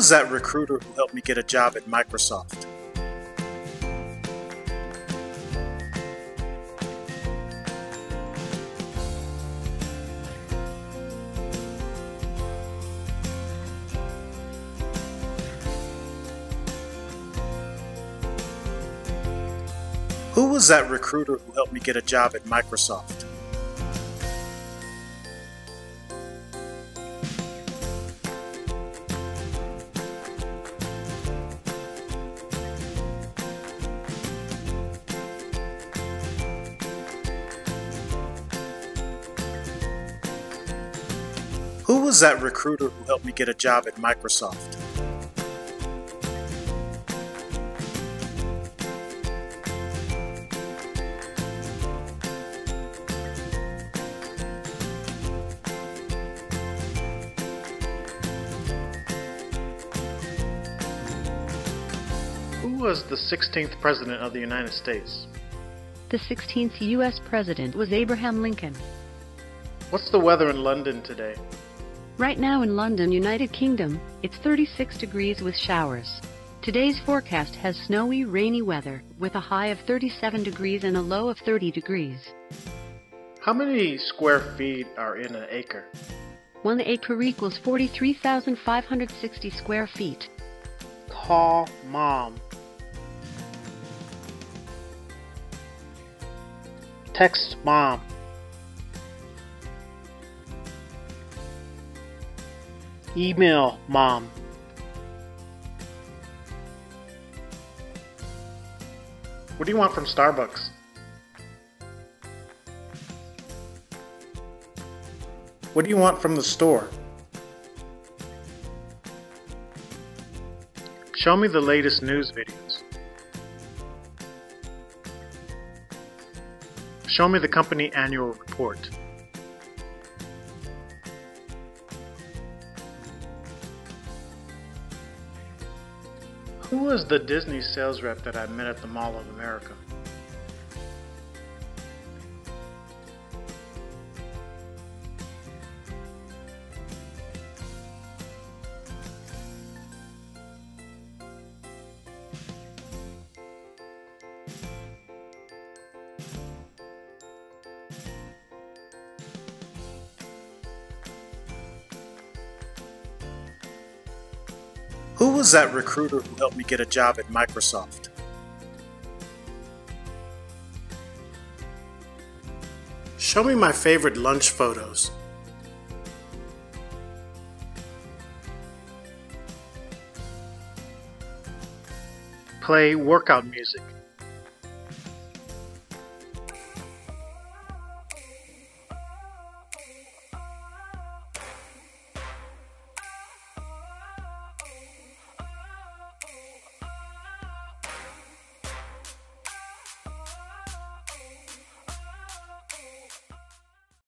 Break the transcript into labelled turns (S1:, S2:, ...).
S1: was that recruiter who helped me get a job at Microsoft? Who was that recruiter who helped me get a job at Microsoft? Who was that recruiter who helped me get a job at Microsoft?
S2: Who was the 16th President of the United States?
S3: The 16th U.S. President was Abraham Lincoln.
S2: What's the weather in London today?
S3: Right now in London, United Kingdom, it's 36 degrees with showers. Today's forecast has snowy, rainy weather with a high of 37 degrees and a low of 30 degrees.
S2: How many square feet are in an acre?
S3: One acre equals 43,560 square feet.
S2: Call mom. Text mom. Email mom. What do you want from Starbucks?
S1: What do you want from the store?
S2: Show me the latest news videos. Show me the company annual report. Who was the Disney sales rep that I met at the Mall of America?
S1: Who was that recruiter who helped me get a job at Microsoft? Show me my favorite lunch photos.
S2: Play workout music.